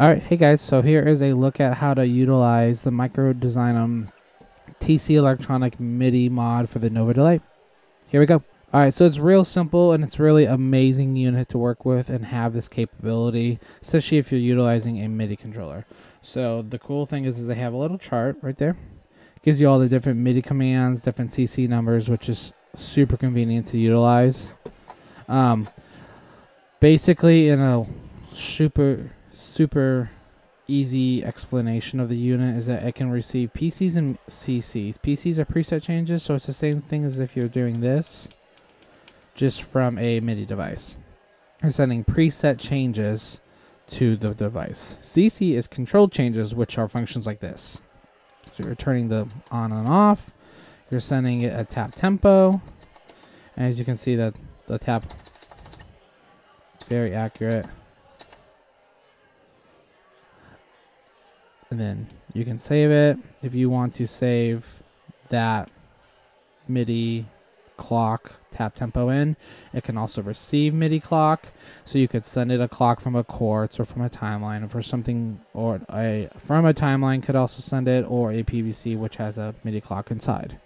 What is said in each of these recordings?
Alright, hey guys, so here is a look at how to utilize the Micro Designum TC Electronic MIDI mod for the Nova Delay. Here we go. Alright, so it's real simple and it's really amazing unit to work with and have this capability, especially if you're utilizing a MIDI controller. So the cool thing is, is they have a little chart right there. It gives you all the different MIDI commands, different CC numbers, which is super convenient to utilize. Um, basically, in a super super easy explanation of the unit is that it can receive PCs and CCs. PCs are preset changes, so it's the same thing as if you're doing this, just from a MIDI device. You're sending preset changes to the device. CC is controlled changes, which are functions like this. So you're turning the on and off. You're sending it a tap tempo. And as you can see that the tap is very accurate. And then you can save it if you want to save that MIDI clock tap tempo in. It can also receive MIDI clock, so you could send it a clock from a quartz or from a timeline, or for something or a from a timeline could also send it, or a PVC which has a MIDI clock inside,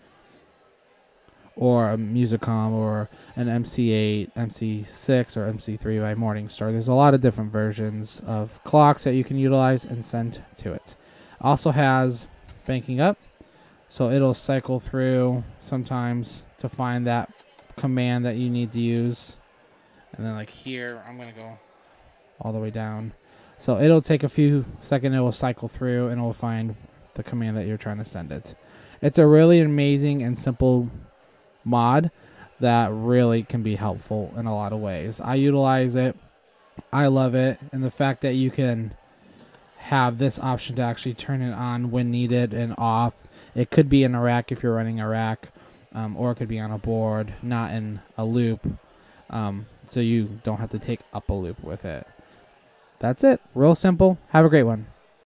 or a Musicom or an MC8, MC6, or MC3 by Morningstar. There's a lot of different versions of clocks that you can utilize and send to it. Also has banking up, so it'll cycle through sometimes to find that command that you need to use. And then like here, I'm going to go all the way down. So it'll take a few seconds, it will cycle through and it will find the command that you're trying to send it. It's a really amazing and simple mod that really can be helpful in a lot of ways. I utilize it. I love it. And the fact that you can have this option to actually turn it on when needed and off. It could be in a rack if you're running a rack, um, or it could be on a board, not in a loop, um, so you don't have to take up a loop with it. That's it. Real simple. Have a great one.